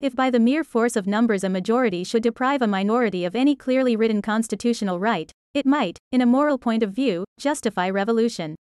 If by the mere force of numbers a majority should deprive a minority of any clearly written constitutional right, it might, in a moral point of view, justify revolution.